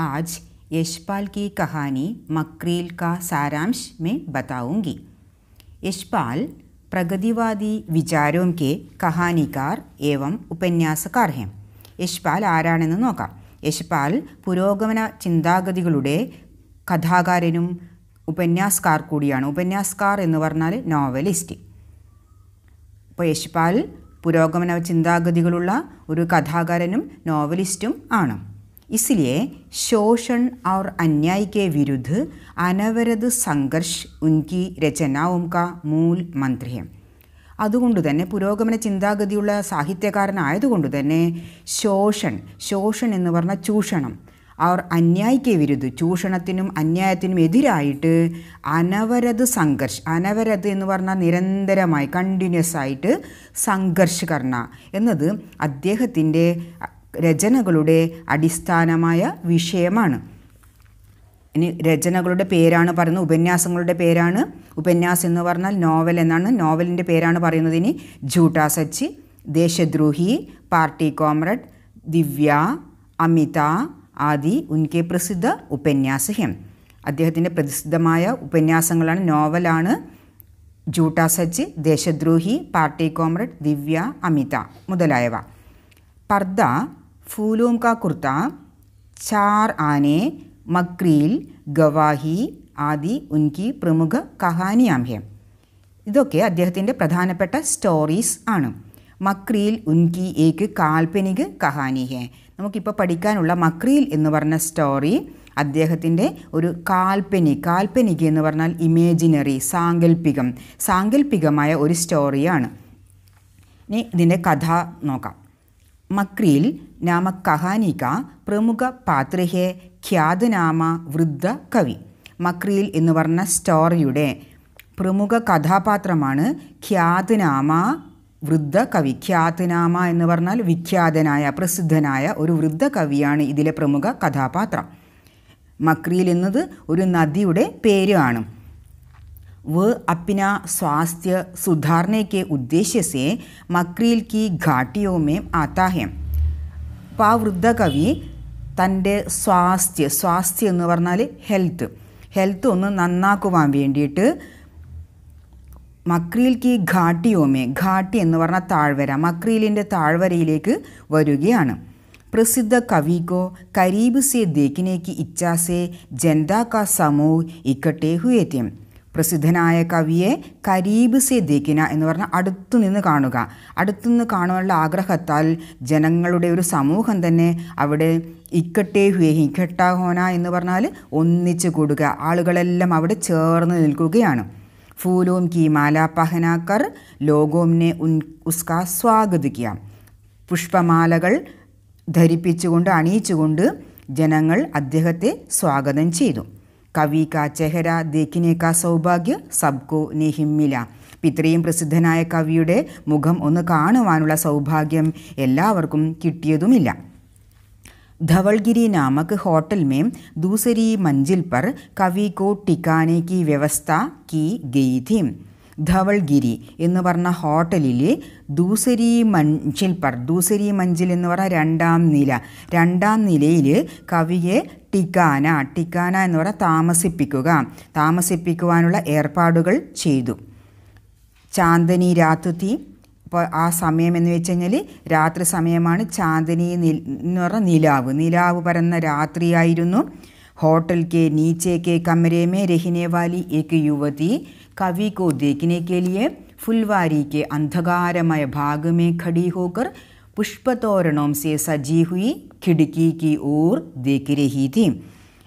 आज यशपाल की कहानी मक्रील का सारांश में बताऊंगी यशपाल प्रगतिवादी विचारों के कहानीकार एवं उपन्यासकार हैं യശ്പാൽ ആരാണെന്ന് നോക്കാം യശ്പാൽ പുരോഗമന ചിന്താഗതികളുടെ കഥാകാരനും ഉപന്യാസക്കാർ കൂടിയാണ് ഉപന്യാസക്കാർ എന്ന് പറഞ്ഞാൽ നോവലിസ്റ്റ് അപ്പോൾ യശ്പാൽ പുരോഗമന ചിന്താഗതികളുള്ള ഒരു കഥാകാരനും നോവലിസ്റ്റും ആണ് इसलिए शोषण और अन्याय के विरुद्ध अनवरत संघर्ष उनकी रचनाओं का मूल मंत्र है അതുകൊണ്ട് തന്നെ പുരോഗമന ചിന്താഗതിയുള്ള സാഹിത്യകാരനായതുകൊണ്ട് തന്നെ ശോഷൺ ശോഷൺ എന്ന് പറഞ്ഞാൽ ചൂഷണം അവർ അന്യായിക്ക് വിരുദ്ധ ചൂഷണത്തിനും അന്യായത്തിനും എതിരായിട്ട് അനവരത് സംഘർഷ് അനവരത് എന്ന് പറഞ്ഞാൽ നിരന്തരമായി കണ്ടിന്യൂസ് ആയിട്ട് സംഘർഷ് കർണ എന്നത് അദ്ദേഹത്തിൻ്റെ രചനകളുടെ അടിസ്ഥാനമായ വിഷയമാണ്. ഇനി രചനകളുടെ പേരാണ് പറയുന്നത് ഉപന്യാസങ്ങളുടെ പേരാണ്. ഉപന്യാസം എന്ന് പറഞ്ഞാൽ നോവൽ എന്നാണ്. നോവലിന്റെ പേരാണ് പറയുന്നത് ഇനി ജൂട്ടാ സച്ചി ദേശദ്രോഹി പാർട്ടി കോമ്രഡ് ദിവ്യ അമിത ആദി ഉൻകെ പ്രസിദ്ധ ഉപന്യാസഹ്യം. അദ്ദേഹത്തിന്റെ പ്രസിദ്ധമായ ഉപന്യാസങ്ങളാണ് നോവലാണ് ജൂട്ടാ സച്ചി ദേശദ്രോഹി പാർട്ടി കോമ്രഡ് ദിവ്യ അമിത മുതലായവ. പർദ ഫൂലോം കാ കുർത്ത ചാർ ആനെ മക്രീൽ ഗവാഹി ആദി ഉൻകി പ്രമുഖ കഹാനിയാം ഹെ ഇതൊക്കെ അദ്ദേഹത്തിന്റെ പ്രധാനപ്പെട്ട സ്റ്റോറീസ് ആണ്. മക്രീൽ ഉൻകി ഏക്ക് കാൽപ്പനിക് കഹാനി ഹെ നമുക്കിപ്പോൾ പഠിക്കാനുള്ള മക്രീൽ എന്ന് പറഞ്ഞ സ്റ്റോറി അദ്ദേഹത്തിന്റെ ഒരു കാൽപ്പനി കാൽപ്പനിക എന്ന് പറഞ്ഞാൽ ഇമേജിനറി സാങ്കല്പികം സാങ്കല്പികമായ ഒരു സ്റ്റോറിയാണ്. ഇനി ഇതിന്റെ കഥ നോക്കാം. മക്രീൽ നാമ കഹാനിക പ്രമുഖ പാത്രഹേ ഖ്യാതനാമ വൃദ്ധ കവി. മക്രിയിൽ എന്ന് പറഞ്ഞ സ്റ്റോറിയുടെ പ്രമുഖ കഥാപാത്രമാണ് ഖ്യാതനാമ വൃദ്ധ കവി. ഖ്യാതനാമ എന്ന് പറഞ്ഞാൽ വിഖ്യാതനായ പ്രസിദ്ധനായ ഒരു വൃദ്ധ കവിയാണ് ഇതിലെ പ്രമുഖ കഥാപാത്രം. മക്രിയിൽ എന്നത് ഒരു നദിയുടെ പേരാണ് वह अपना स्वास्थ्य सुधारने के उद्देश्य से मक्रील की घाटियों में आता है അപ്പോൾ ആ വൃദ്ധ കവി തൻ്റെ സ്വാസ്ഥ്യ സ്വാസ്ഥ്യം എന്ന് പറഞ്ഞാൽ ഹെൽത്ത് ഹെൽത്ത് ഒന്ന് നന്നാക്കുവാൻ വേണ്ടിയിട്ട് മക്രീൽ കി ഘാട്ടിയോമേ ഘാട്ടി എന്ന് പറഞ്ഞാൽ താഴ്വര മക്രീലിൻ്റെ താഴ്വരയിലേക്ക് വരികയാണ് प्रसिद्ध कवि को करीब से देखने की इच्छा से जनता का പ്രസിദ്ധനായ കവിയെ കരീബ് സെ ദേക്കിന എന്ന് പറഞ്ഞാൽ അടുത്തു നിന്ന് കാണുക. അടുത്തുനിന്ന് കാണാനുള്ള ആഗ്രഹത്താൽ ജനങ്ങളുടെ ഒരു സമൂഹം തന്നെ അവിടെ ഇക്കട്ടേ ഹുയേ ഇക്കട്ട ഹോന എന്ന് പറഞ്ഞാൽ ഒന്നിച്ചു കൂടുക. ആളുകളെല്ലാം അവിടെ ചേർന്ന് നിൽക്കുകയാണ്. ഫൂലോം കി മാല പഹനാക്കർ ലോകോംനെ ഉൻ ഉസ്ക സ്വാഗതിക്കുക. പുഷ്പമാലകൾ ധരിപ്പിച്ചുകൊണ്ട് അണിയിച്ചുകൊണ്ട് ജനങ്ങൾ അദ്ദേഹത്തെ സ്വാഗതം ചെയ്തു. കവി കാ ചെഹര ദേഖിനെ കാ സൗഭാഗ്യ സബ്കോ നെഹിമ്മില ഇത്രയും പ്രസിദ്ധനായ കവിയുടെ മുഖം ഒന്ന് കാണുവാനുള്ള സൗഭാഗ്യം എല്ലാവർക്കും കിട്ടിയതുമില്ല धवलगिरी नामक होटल में दूसरी मंजिल पर कवि को टिकाने की व्यवस्था की गई थी ധവൾഗിരി എന്ന് പറഞ്ഞ ഹോട്ടലിൽ ദൂസരി മഞ്ചിൽ പർ ദൂസരി മഞ്ചിൽ എന്ന് പറഞ്ഞാൽ രണ്ടാം നില രണ്ടാം നിലയിൽ കവിയെ ടിക്കാന ടിക്കാന എന്ന് പറഞ്ഞാൽ താമസിപ്പിക്കുക താമസിപ്പിക്കുവാനുള്ള ഏർപ്പാടുകൾ ചെയ്തു. ചാന്ദനി രാത്തുതി ഇപ്പോൾ ആ സമയം എന്ന് വെച്ച് കഴിഞ്ഞാൽ രാത്രി സമയമാണ് ചാന്ദനി എന്ന് പറഞ്ഞാൽ നിലാവ്. നിലാവ് പരന്ന രാത്രിയായിരുന്നു. ഹോട്ടൽ കെ നീച്ചെ കെ കമരേമേ രഹിനേവാലി ഏക്ക് യുവതി കവി കോ ദേക്കിനെ കെ ലിയെ ഫുൽവാരി കെ അന്ധകാരമായ ഭാഗമേ ഖടി ഹോക്കർ പുഷ്പതോരണോം സേ സജീഹുയി ഖിടുക്കി കി ഊർ ദേക്കിരഹി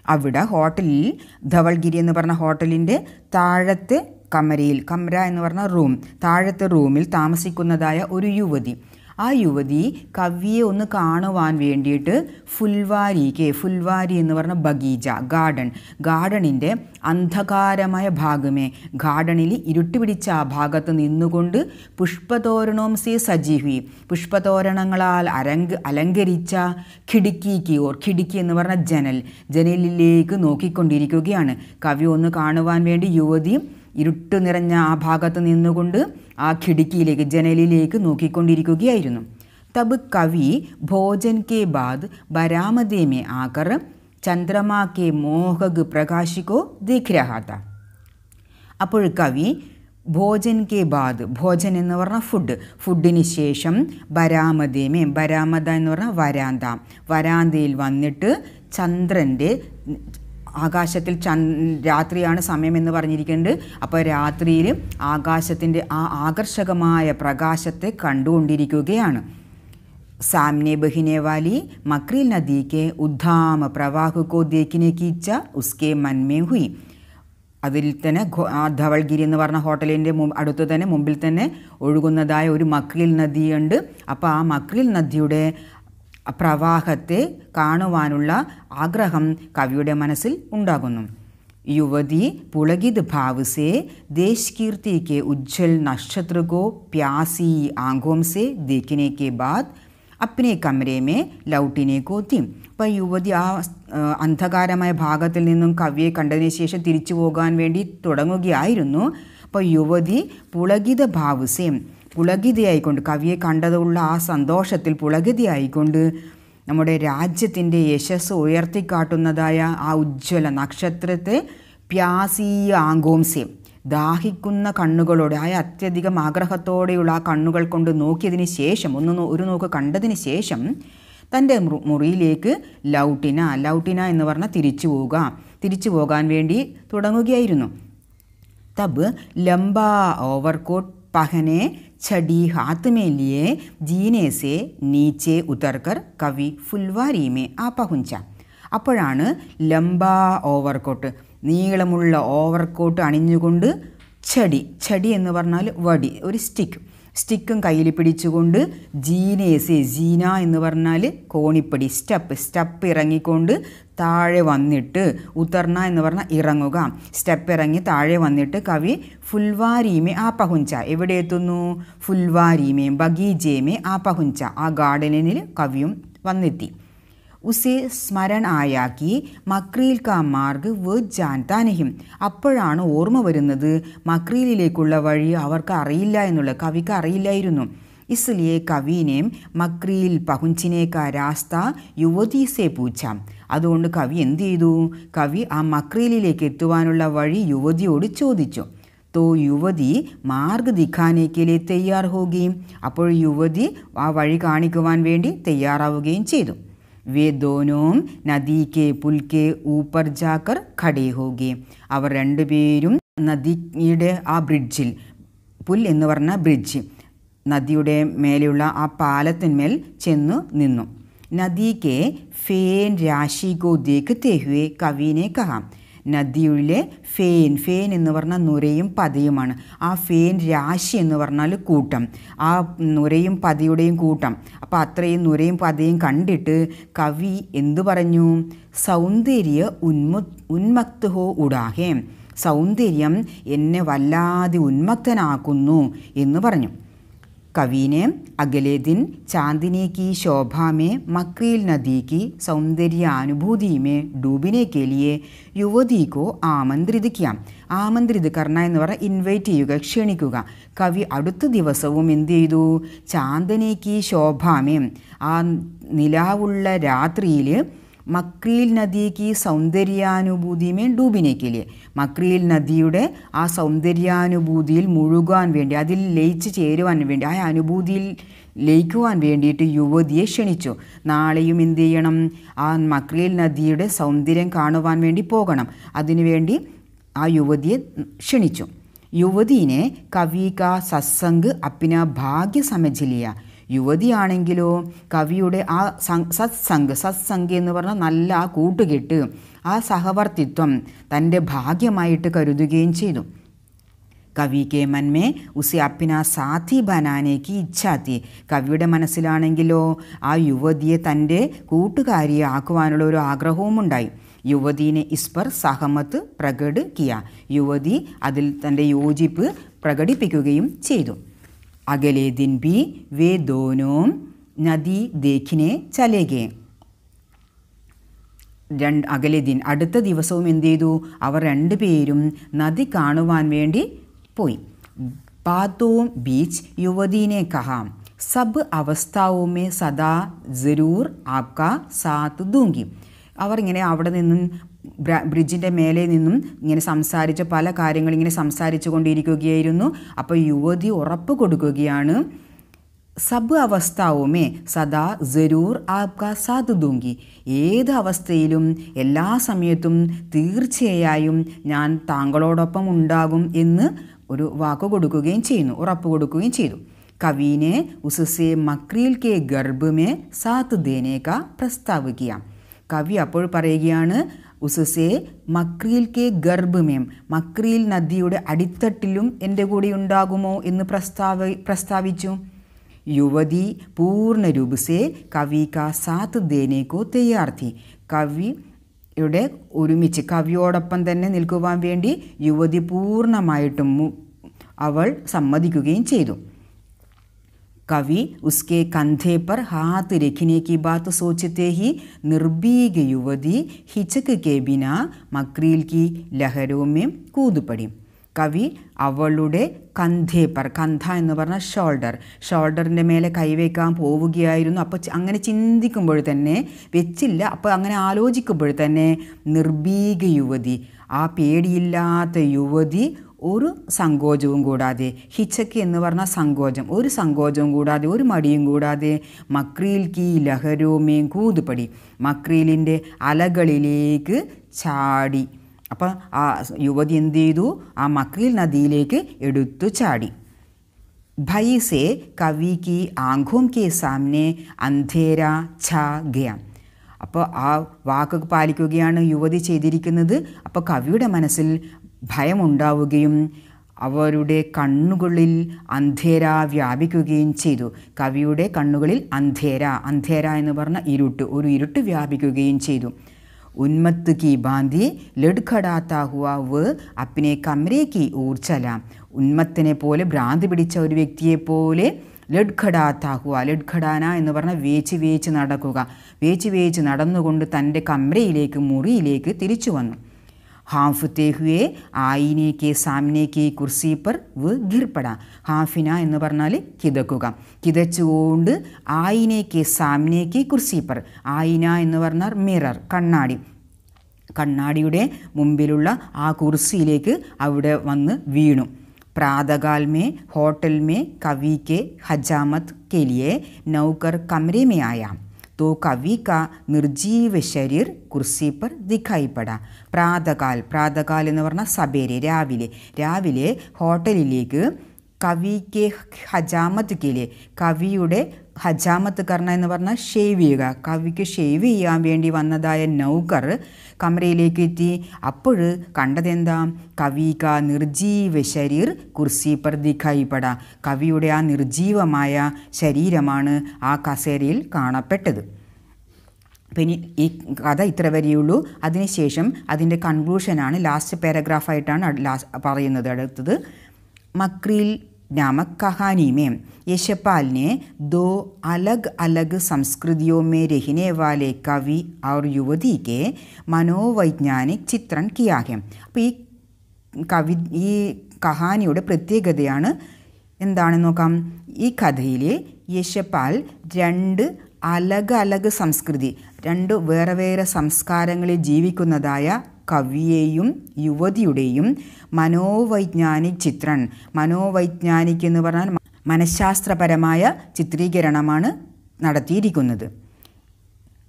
അവിടെ ഹോട്ടലിൽ ധവൽഗിരി എന്ന് പറഞ്ഞ ഹോട്ടലിന്റെ താഴത്തെ കമരയിൽ കമര എന്ന് പറഞ്ഞ റൂം താഴത്തെ റൂമിൽ താമസിക്കുന്നതായ ഒരു യുവതി. ആ യുവതി കവിയെ ഒന്ന് കാണുവാൻ വേണ്ടിയിട്ട് ഫുൽവാരിക്ക് ഫുൽവാരി എന്ന് പറഞ്ഞ ബഗീജ ഗാർഡൻ. ഗാർഡനിന്റെ അന്ധകാരമായ ഭാഗമേ ഗാർഡനിൽ ഇരുട്ട് പിടിച്ച ആ ഭാഗത്ത് നിന്നുകൊണ്ട് പുഷ്പതോരണോം സി സജീവി പുഷ്പതോരണങ്ങളാൽ അരങ്ക് അലങ്കരിച്ച ഖിടുക്കിക്ക് ഓർ ഖിടുക്കി എന്ന് പറഞ്ഞ ജനൽ ജനലിലേക്ക് നോക്കിക്കൊണ്ടിരിക്കുകയാണ്. കവി ഒന്ന് കാണുവാൻ വേണ്ടി യുവതി ഇരുട്ട് നിറഞ്ഞ ആ ഭാഗത്ത് നിന്നുകൊണ്ട് ആ ഖിടിക്കിയിലേക്ക് ജനലിലേക്ക് നോക്കിക്കൊണ്ടിരിക്കുകയായിരുന്നു. തബ് കവി ഭോജൻ കെ ബാദ് ബരാമദേ മേ ആകർ ചന്ദ്രമാ കെ മോഹക് പ്രകാശിക്കോ ദിഖ് അപ്പോൾ കവി ഭോജൻ കെ ബാദ് ഭോജൻ എന്ന് പറഞ്ഞാൽ ഫുഡ്. ഫുഡിന് ശേഷം ബരാമതേമേ ബരാമത എന്ന് പറഞ്ഞാൽ വരാന്ത. വരാന്തയിൽ വന്നിട്ട് ചന്ദ്രന്റെ ആകാശത്തിൽ ചൻ രാത്രിയാണ് സമയമെന്ന് പറഞ്ഞിരിക്കുന്നുണ്ട്. അപ്പോൾ രാത്രിയിൽ ആകാശത്തിന്റെ ആ ആകർഷകമായ പ്രകാശത്തെ കണ്ടുകൊണ്ടിരിക്കുകയാണ്. സാംനെ ബഹിനെ വാലി മക്രിൽ നദിക്ക് ഉദ്ധാമ പ്രവാഹക്കോ ദേക്കിനെ കീച്ച ഉസ്കെ മന്മേ ഹുയി. അതിൽ തന്നെ ധവൾഗിരി എന്ന് പറഞ്ഞ ഹോട്ടലിന്റെ അടുത്ത് തന്നെ മുമ്പിൽ തന്നെ ഒഴുകുന്നതായ ഒരു മക്രിൽ നദിയുണ്ട്. അപ്പോൾ ആ മക്രിൽ നദിയുടെ പ്രവാഹത്തെ കാണുവാനുള്ള ആഗ്രഹം കവിയുടെ മനസ്സിൽ ഉണ്ടാകുന്നു. യുവതി പുളകിത് ഭാവസേ ദേശ് കീർത്തിക്ക് ഉജ്ജ്വൽ നക്ഷത്രകോ പ്യാസി ആങ്കോംസെ ദേക്കിനേക്ക് ബാദ് അപ്നെ കമരേമേ ലൗട്ടിനെ കോത്തി. അപ്പം യുവതി ആ അന്ധകാരമായ ഭാഗത്തിൽ നിന്നും കവിയെ കണ്ടതിന് ശേഷം തിരിച്ചു പോകാൻ വേണ്ടി തുടങ്ങുകയായിരുന്നു. അപ്പോൾ യുവതി പുളകിത ഭാവുസേം പുളകിതയായിക്കൊണ്ട് കവിയെ കണ്ടതുള്ള ആ സന്തോഷത്തിൽ പുളകിതയായിക്കൊണ്ട് നമ്മുടെ രാജ്യത്തിന്റെ യശസ് ഉയർത്തിക്കാട്ടുന്നതായ ആ ഉജ്ജ്വല നക്ഷത്രത്തെ പ്യാസീ ആങ്കോംസ്യം ദാഹിക്കുന്ന കണ്ണുകളോടെ ആ അത്യധികം ആഗ്രഹത്തോടെയുള്ള ആ കണ്ണുകൾ കൊണ്ട് നോക്കിയതിന് ശേഷം ഒന്ന് ഒരു നോക്ക് കണ്ടതിന് ശേഷം തന്റെ മുറിയിലേക്ക് ലൗട്ടിന ലൗട്ടിന എന്ന് പറഞ്ഞാൽ തിരിച്ചു പോവുക തിരിച്ചു പോകാൻ വേണ്ടി തുടങ്ങുകയായിരുന്നു. തബ് ലംബ ഓവർകോട്ട് പഹനെ छड़ी हाथ में लिए जीने से नीचे उतरकर कवി ഫുൽവാരി മേ ആ പഹുഞ്ച അപ്പോഴാണ് ലംബ ഓവർകോട്ട് നീളമുള്ള ഓവർകോട്ട് അണിഞ്ഞുകൊണ്ട് ചടി ചടി എന്ന് പറഞ്ഞാൽ വടി ഒരു സ്റ്റിക്ക് സ്റ്റിക്കും കയ്യിൽ പിടിച്ചുകൊണ്ട് ജീനേസ് ജീന എന്ന് പറഞ്ഞാൽ കോണിപ്പടി സ്റ്റെപ്പ് സ്റ്റെപ്പ് ഇറങ്ങിക്കൊണ്ട് താഴെ വന്നിട്ട് ഉത്തർണ എന്ന് പറഞ്ഞാൽ ഇറങ്ങുക. സ്റ്റെപ്പ് ഇറങ്ങി താഴെ വന്നിട്ട് കവി ഫുൽവാരീമെ ആ പഹുഞ്ച. എവിടെ എത്തുന്നു? ഫുൽവാരീമേ ബഗീജേമേ ആ പഹുഞ്ച. ആ ഗാർഡനിൽ കവിയും വന്നെത്തി. ഉസെ സ്മരൺ ആയാക്കി മക്രീൽ കാ മാർഗ് വ് ജാൻതാ നഹിം അപ്പോഴാണ് ഓർമ്മ വരുന്നത് മക്രീലിലേക്കുള്ള വഴി അവർക്ക് അറിയില്ല എന്നുള്ള കവിക്ക് അറിയില്ലായിരുന്നു. ഇസ്ലിയെ കവിനേം മക്രീൽ പഹുഞ്ചിനേക്ക രാസ്ത യുവതി സെ പൂച്ചാം. അതുകൊണ്ട് കവി എന്തു ചെയ്തു? കവി ആ മക്രീലിലേക്ക് എത്തുവാനുള്ള വഴി യുവതിയോട് ചോദിച്ചു. തോ യുവതി മാർഗ് ദിഖാനേക്കിലെ തയ്യാർ ഹോകുകയും അപ്പോൾ യുവതി ആ വഴി കാണിക്കുവാൻ വേണ്ടി തയ്യാറാവുകയും ചെയ്തു. വേ ദോനോം പുൽ കെ ഊപ്പർ ജാക്കർ ഖടേ ഹോകെ അവർ രണ്ടുപേരും നദിയുടെ ആ ബ്രിഡ്ജിൽ പുൽ എന്ന് പറഞ്ഞ ബ്രിഡ്ജ് നദിയുടെ മേലെയുള്ള ആ പാലത്തിന്മേൽ ചെന്നു നിന്നു. നദി ഫേൻ രാശി കോ ദേഖത്തെ ഹുവേ കവിനെ കഹാം. നദിയിലെ ഫേൻ ഫേൻ എന്ന് പറഞ്ഞാൽ നുരയും പതയുമാണ്. ആ ഫേൻ രാശി എന്ന് പറഞ്ഞാൽ കൂട്ടം. ആ നുരയും പതയുടെയും കൂട്ടം. അപ്പോൾ അത്രയും നുരയും പതയും കണ്ടിട്ട് കവി എന്തു പറഞ്ഞു? സൗന്ദര്യ ഉന്മു ഉന്മക്ത് ഉടാഹേ. സൗന്ദര്യം എന്നെ വല്ലാതെ ഉന്മക്തനാക്കുന്നു എന്ന് പറഞ്ഞു. കവീനെ അകലേദിൻ ചാന്ദിനേക്ക് ശോഭാമേ മക്രീൽ നദിക്ക് സൗന്ദര്യാനുഭൂതിയുമേ ഡൂബിനേക്ക് എലിയെ യുവതിക്കോ ആമന്ത്രിത് ക്യാം. ആമന്ത്രിത് കർണ എന്ന് പറഞ്ഞാൽ ഇൻവൈറ്റ് ചെയ്യുക ക്ഷണിക്കുക. കവി അടുത്ത ദിവസവും എന്ത് ചെയ്തു? ചാന്ദനേക്ക് ശോഭാമേ ആ നിലാവുള്ള രാത്രിയിൽ മക്രീൽ നദിക്ക് സൗന്ദര്യാനുഭൂതിമേ ഡൂബിനേക്കില്ലേ? മക്രീൽ നദിയുടെ ആ സൗന്ദര്യാനുഭൂതിയിൽ മുഴുകാൻ വേണ്ടി അതിൽ ലയിച്ച് ചേരുവാൻ വേണ്ടി ആ അനുഭൂതിയിൽ ലയിക്കുവാൻ വേണ്ടിയിട്ട് യുവതിയെ ക്ഷണിച്ചു. നാളെയും എന്ത് ചെയ്യണം? ആ മക്രീൽ നദിയുടെ സൗന്ദര്യം കാണുവാൻ വേണ്ടി പോകണം. അതിനുവേണ്ടി ആ യുവതിയെ ക്ഷണിച്ചു. യുവതീനെ കവി കാ സത്സംഗ് അപ്പിന ഭാഗ്യ സമജിലിയ യുവതിയാണെങ്കിലോ കവിയുടെ ആ സത്സംഗ് സത്സംഗ് എന്ന് പറഞ്ഞാൽ നല്ല ആ കൂട്ടുകെട്ട് ആ സഹവർത്തിത്വം തന്റെ ഭാഗ്യമായിട്ട് കരുതുകയും ചെയ്തു. കവി കെ മന്മേ ഉസെ അപ്പിന സാഥി ബനാനേക്ക് ഇച്ഛാത്തി കവിയുടെ മനസ്സിലാണെങ്കിലോ ആ യുവതിയെ തന്റെ കൂട്ടുകാരിയെ ആക്കുവാനുള്ള ഒരു ആഗ്രഹവും ഉണ്ടായി യുവതീനെ ഇസ്പർ സഹമത്ത് പ്രകടിക്കുക യുവതി അതിൽ തന്റെ യോജിപ്പ് പ്രകടിപ്പിക്കുകയും ചെയ്തു. അകലെ ദിൻ ബി വേ ദോനോം നദി ദേഖിനെ ചലേഗെ. രണ്ട് അകലെ ദിൻ അടുത്ത ദിവസവും എന്ത് ചെയ്തു അവർ രണ്ടുപേരും നദി കാണുവാൻ വേണ്ടി പോയി. ബാത്തോം ബീച്ച് യുവതീനെ കഹാം. സബ് അവസ്ഥാവുമേ സദാ ജരൂർ ആപ്ക സാത്ത് ദൂങ്കി അവർ ഇങ്ങനെ അവിടെ നിന്നും ബ്രിഡ്ജിന്റെ മേലെ നിന്നും ഇങ്ങനെ സംസാരിച്ച പല കാര്യങ്ങൾ ഇങ്ങനെ സംസാരിച്ചു കൊണ്ടിരിക്കുകയായിരുന്നു. അപ്പോൾ യുവതി ഉറപ്പ് കൊടുക്കുകയാണ് സബ് അവസ്ഥാവുമേ സദാ ജരൂർ ആപ്ക സാത്ത് ദൂങ്കി ഏത് അവസ്ഥയിലും എല്ലാ സമയത്തും തീർച്ചയായും ഞാൻ താങ്കളോടൊപ്പം ഉണ്ടാകും എന്ന് ഒരു വാക്ക് കൊടുക്കുകയും ചെയ്യുന്നു ഉറപ്പ് കൊടുക്കുകയും ചെയ്തു. കവീനെ ഉസസെ മക്രീൽ കെ ഗർഭമേ സാത്ത് ദേനേക്ക പ്രസ്താവിക്കുക കവി അപ്പോൾ പറയുകയാണ് ഉസസെ മക്രീൽ കെ ഗർഭമേം മക്രീൽ നദിയുടെ അടിത്തട്ടിലും എന്റെ കൂടെ ഉണ്ടാകുമോ എന്ന് പ്രസ്താവ പ്രസ്താവിച്ചു. യുവതി പൂർണ രൂപ സെ കവി കാ സാത്ത് ദേനേക്കോ തയ്യാർത്ഥി തയ്യാർ കവിയുടെ ഒരുമിച്ച് കവിയോടൊപ്പം തന്നെ നിൽക്കുവാൻ വേണ്ടി യുവതി പൂർണമായിട്ടും അവൾ സമ്മതിക്കുകയും ചെയ്തു. കവി ഉസ്കെ കന്ധേ പർ ഹാത്ത് രഖിനെ കി ബാത്ത് സോച്ചത്തെ ഹി നിർഭീക യുവതി बिना കെ ബിന മക്രീൽ കി कूद കൂതുപടി. കവി അവളുടെ കന്ധേ പർ കന്ധ എന്ന് പറഞ്ഞ ഷോൾഡർ. ഷോൾഡറിന്റെ മേലെ കൈവയ്ക്കാൻ പോവുകയായിരുന്നു. അപ്പോൾ അങ്ങനെ ചിന്തിക്കുമ്പോൾ തന്നെ വെച്ചില്ല. അപ്പോൾ അങ്ങനെ ആലോചിക്കുമ്പോൾ തന്നെ നിർഭീക യുവതി ആ പേടിയില്ലാത്ത യുവതി ഒരു സങ്കോചവും കൂടാതെ ഹിച്ചക്ക് എന്ന് പറഞ്ഞ സങ്കോചം ഒരു സങ്കോചവും കൂടാതെ ഒരു മടിയും കൂടാതെ മക്രീൽ കീ ലഹരോമേ കൂതുപടി മക്രീലിന്റെ അലകളിലേക്ക് ചാടി. അപ്പം ആ യുവതി എന്ത് ചെയ്തു? ആ മക്രീൽ നദിയിലേക്ക് എടുത്തു ചാടി. ഭൈസേ കവി കി ആംഖോം കെ സാമനെ അന്ധേര ഛാ ഗ്യ. അപ്പോൾ ആ വാക്ക് പാലിക്കുകയാണ് യുവതി ചെയ്തിരിക്കുന്നത്. അപ്പോൾ കവിയുടെ മനസ്സിൽ ഭയമുണ്ടാവുകയും അവരുടെ കണ്ണുകളിൽ അന്ധേര വ്യാപിക്കുകയും ചെയ്തു. കവിയുടെ കണ്ണുകളിൽ അന്ധേര അന്ധേര എന്ന് പറഞ്ഞ ഇരുട്ട് ഒരു ഇരുട്ട് വ്യാപിക്കുകയും ചെയ്തു. ഉന്മത്ത് കി ബാന്തി ലഡ്ഖടാത്ത അപ്പിനെ കമരേക്ക് കി ഊർച്ചല ഉന്മത്തിനെ പോലെ ഭ്രാന്തി പിടിച്ച ഒരു വ്യക്തിയെ പോലെ ലഡ്ഖടാത്ത ഹുവ ലഡ്ഖടാന എന്ന് പറഞ്ഞാൽ വേച്ച് വേച്ച് നടക്കുക. വേച്ച് വേച്ച് നടന്നുകൊണ്ട് തന്റെ കമരയിലേക്ക് മുറിയിലേക്ക് തിരിച്ചു വന്നു. ഹാഫത്തെ ഹുയെ ആയിനെ കെ സാമനെ കെ കുർസി പർ വ് ഗിർപ്പട ഹാഫിന എന്ന് പറഞ്ഞാൽ കിതക്കുക കിതച്ചുകൊണ്ട് ആയിനെ കെ സാമനെ കെ കുർസി പർ ആയിന എന്ന് പറഞ്ഞാൽ മിറർ കണ്ണാടി കണ്ണാടിയുടെ മുമ്പിലുള്ള ആ കുർസിയിലേക്ക് അവിടെ വന്ന് വീണു प्रातःकाल में होटल में कवि के हजामत के लिए नौकर कमरे में आया तो कवि का निर्जीव शरीर കുർസി പർ ദിഖായി പട പ്രാതകാൽ പ്രാതകാൽ എന്ന് പറഞ്ഞാൽ സബേരെ രാവിലെ രാവിലെ ഹോട്ടലിലേക്ക് കവിക്ക് ഹജാമത്ത് കിലെ കവിയുടെ ഹജാമത്ത് കർണ എന്ന് പറഞ്ഞാൽ ഷേവ് ചെയ്യുക. കവിക്ക് ഷേവ് ചെയ്യാൻ വേണ്ടി വന്നതായ നൗകർ കമരയിലേക്ക് എത്തി. അപ്പോൾ കണ്ടതെന്താ? കവിക നിർജീവ ശരീർ കുർസി പർ ദിഖായിപ്പെട കവിയുടെ ആ നിർജീവമായ ശരീരമാണ് ആ കസേരയിൽ കാണപ്പെട്ടത്. പിന്നെ ഈ കഥ ഇത്ര വരെയുള്ളൂ. അതിനുശേഷം അതിന്റെ കൺക്ലൂഷനാണ് ലാസ്റ്റ് പാരഗ്രാഫായിട്ടാണ് ലാസ്റ്റ് പറയുന്നത്. അടുത്തത് മക്രിയിൽ नामक कहानी में यशपाल ने दो अलग अलग संस्कृतियों में रहने वाले कवि और युवती के मनोवैज्ञानिक चित्रण किया है അപ്പോൾ ഈ കവി ഈ കഹാനിയുടെ പ്രത്യേകതയാണ് എന്താണെന്ന് നോക്കാം ഈ കഥയിൽ യശപാൽ രണ്ട് അലഗ് അലഗ് സംസ്കൃതി രണ്ട് വേറെ വേറെ സംസ്കാരങ്ങളിൽ ജീവിക്കുന്നതായ കവിയെയും യുവതിയുടെയും മനോവൈജ്ഞാനിക് ചിത്രൺ മനോവൈജ്ഞാനിക് എന്ന് പറഞ്ഞാൽ മനഃശാസ്ത്രപരമായ ചിത്രീകരണമാണ് നടത്തിയിരിക്കുന്നത്.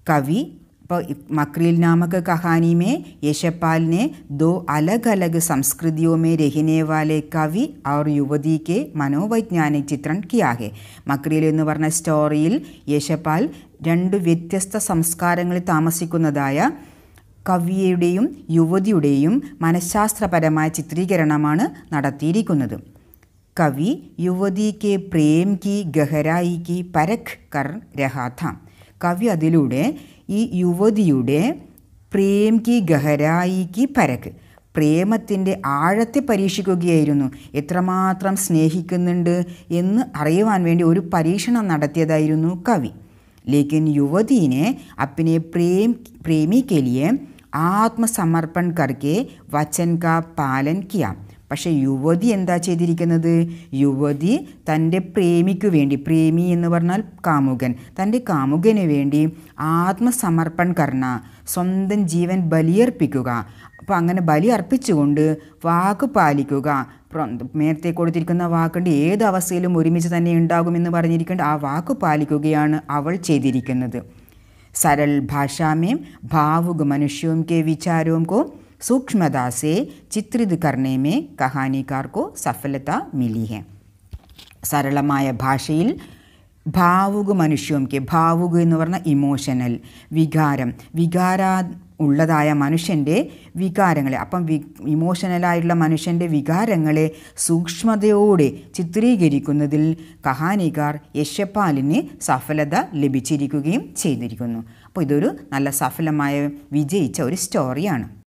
കവി ഇപ്പോൾ മക്രീൽ നാമക കഹാനിമേ യശപ്പാലിനെ ദോ അലഗ് അലഗ് സംസ്കൃതിയോമേ രഹിനേവാലെ കവി അവർ യുവതിക്ക് മനോവൈജ്ഞാനിക് ചിത്രം കിയാകെ മക്രീൽ എന്ന് പറഞ്ഞ സ്റ്റോറിയിൽ യശപ്പാൽ രണ്ട് വ്യത്യസ്ത സംസ്കാരങ്ങളിൽ താമസിക്കുന്നതായ കവിയുടെയും യുവതിയുടെയും മനഃശാസ്ത്രപരമായ ചിത്രീകരണമാണ് നടത്തിയിരിക്കുന്നത്. കവി യുവതി കെ പ്രേം കി ഗഹരായി കി പരഖ് കർ രഹാഥ. കവി അതിലൂടെ ഈ യുവതിയുടെ പ്രേം കി ഗഹരായി കി പരഖ് പ്രേമത്തിന്റെ ആഴത്തെ പരീക്ഷിക്കുകയായിരുന്നു. എത്രമാത്രം സ്നേഹിക്കുന്നുണ്ട് എന്ന് അറിയുവാൻ വേണ്ടി ഒരു പരീക്ഷണം നടത്തിയതായിരുന്നു കവി. ലേക്കിൻ യുവതീനെ അപ്പിനെ പ്രേം പ്രേമിക്കലിയെ ആത്മസമർപ്പൺ കർക്കെ വച്ചൻ കാ പാലൻ കിയ. പക്ഷേ യുവതി എന്താ ചെയ്തിരിക്കുന്നത്? യുവതി തന്റെ പ്രേമിക്കു വേണ്ടി പ്രേമി എന്ന് പറഞ്ഞാൽ കാമുകൻ തന്റെ കാമുകന് വേണ്ടി ആത്മസമർപ്പൺ കർണ സ്വന്തം ജീവൻ ബലിയർപ്പിക്കുക. അപ്പോൾ അങ്ങനെ ബലി അർപ്പിച്ചുകൊണ്ട് വാക്ക് പാലിക്കുക. നേരത്തെ കൊടുത്തിരിക്കുന്ന വാക്കിന്റെ ഏത് അവസ്ഥയിലും ഒരുമിച്ച് തന്നെ ഉണ്ടാകുമെന്ന് പറഞ്ഞിരിക്കേണ്ട ആ വാക്ക് പാലിക്കുകയാണ് അവൾ ചെയ്തിരിക്കുന്നത്. सरल भाषा में भावुक मनुष्यों के विचारों को सूक्ष्मता से चित्रित करने में कहानीकार को सफलता मिली है സരളമായ ഭാഷയിൽ ഭാവുക മനുഷ്യംക്ക് ഭാവുക എന്ന് പറഞ്ഞാൽ ഇമോഷണൽ വികാരം വികാരാ ഉള്ളതായ മനുഷ്യന്റെ വികാരങ്ങളെ അപ്പം വി ഇമോഷണലായിട്ടുള്ള മനുഷ്യന്റെ വികാരങ്ങളെ സൂക്ഷ്മതയോടെ ചിത്രീകരിക്കുന്നതിൽ കഹാനികാർ യശപ്പാലിന് സഫലത ലഭിച്ചിരിക്കുകയും ചെയ്തിരിക്കുന്നു. അപ്പോൾ ഇതൊരു നല്ല സഫലമായ വിജയിച്ച ഒരു സ്റ്റോറിയാണ്